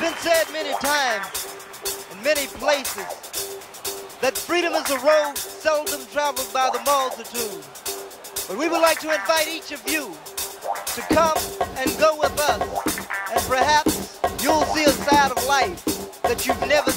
It's been said many times in many places that freedom is a road seldom traveled by the multitude. But we would like to invite each of you to come and go with us, and perhaps you'll see a side of life that you've never